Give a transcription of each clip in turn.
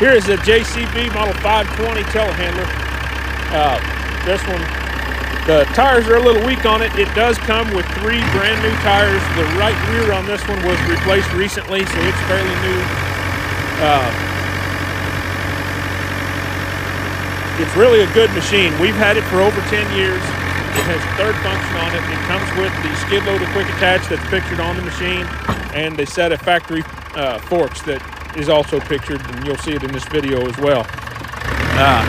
Here is a JCB Model 520 telehandler. Uh, this one, the tires are a little weak on it. It does come with three brand new tires. The right rear on this one was replaced recently, so it's fairly new. Uh, it's really a good machine. We've had it for over 10 years. It has third function on it. It comes with the skid loader quick attach that's pictured on the machine and a set of factory uh, forks that is also pictured and you'll see it in this video as well. Uh,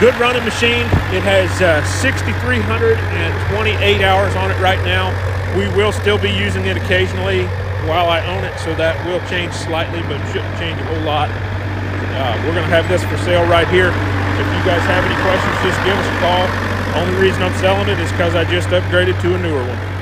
good running machine. It has uh, 6,328 hours on it right now. We will still be using it occasionally while I own it, so that will change slightly, but shouldn't change a whole lot. Uh, we're going to have this for sale right here. If you guys have any questions, just give us a call. Only reason I'm selling it is because I just upgraded to a newer one.